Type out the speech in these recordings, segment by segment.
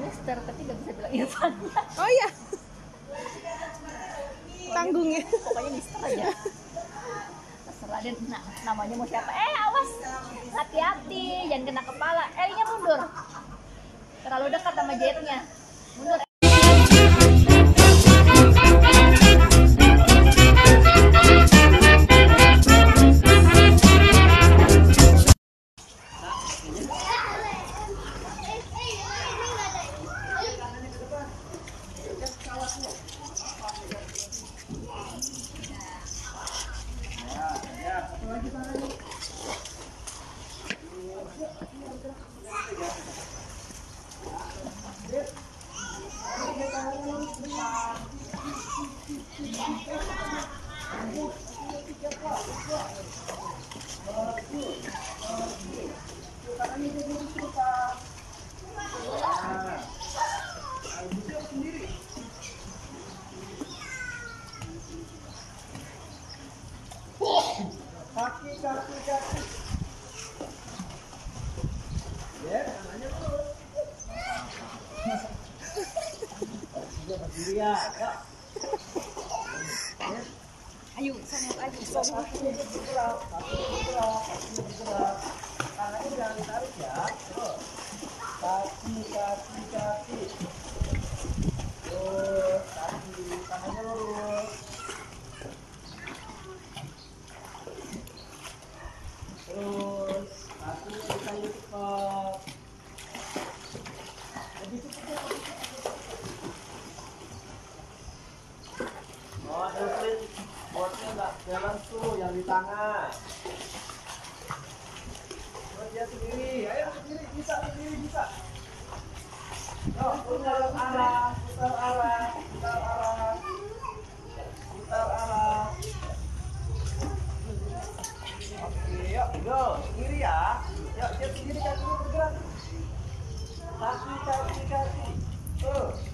Mister tapi nggak bisa bilang Irfan. Oh iya. Tanggung ya. pokoknya Mister aja. Terserah deh nah, namanya mau siapa. Eh awas. Hati-hati jangan kena kepala. Eh nya mundur. Terlalu dekat sama jahitnya mundur kaki kaki ya terus juga berdiri ya ayo sama ayo kaki bergerak kaki bergerak kaki bergerak tangannya jangan ditarik ya terus kaki kaki kaki terus kaki tangannya lurus terus kakinya ditarik cepat lebih cepat oh Elvin botnya nggak jalan tuh yang di tangan terus dia sendiri ayo sendiri bisa sendiri bisa Yo, putar arah, putar arah, putar arah, putar arah. Oke, yuk, go, sendiri ya. Yuk, dia sendiri kakinya bergerak. Kaki, kaki, kaki. Tuh.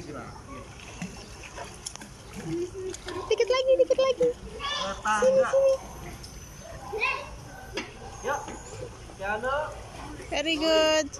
digerakin. Dikit lagi, dikit lagi. Ke tangga. Very good.